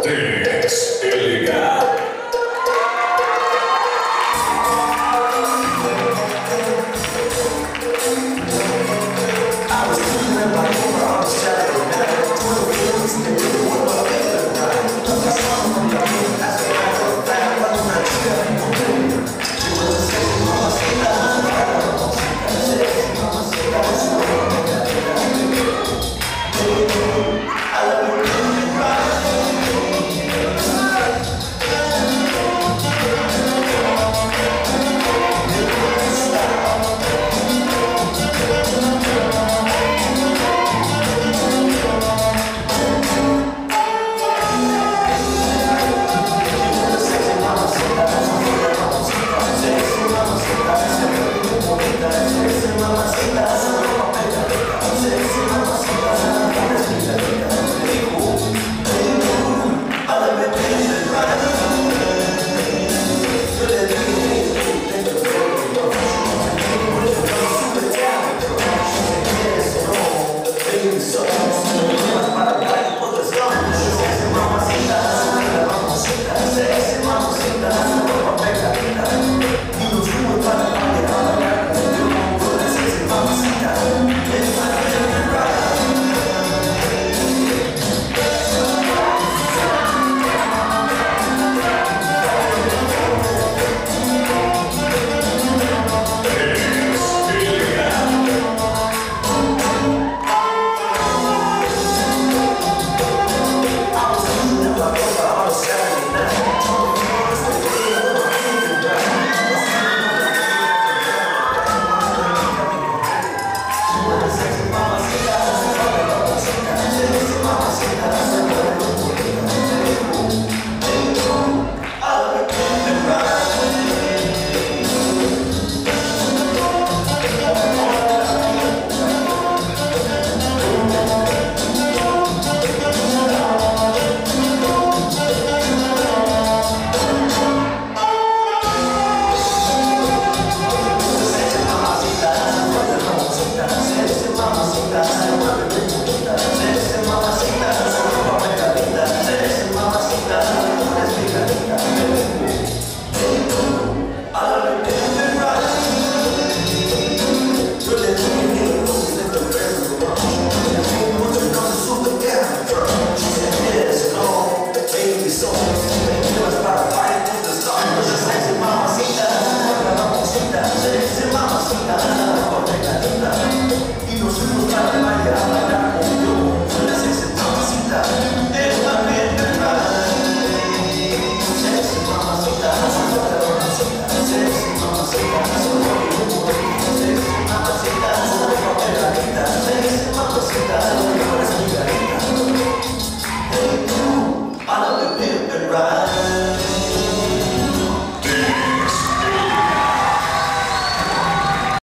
Desligar.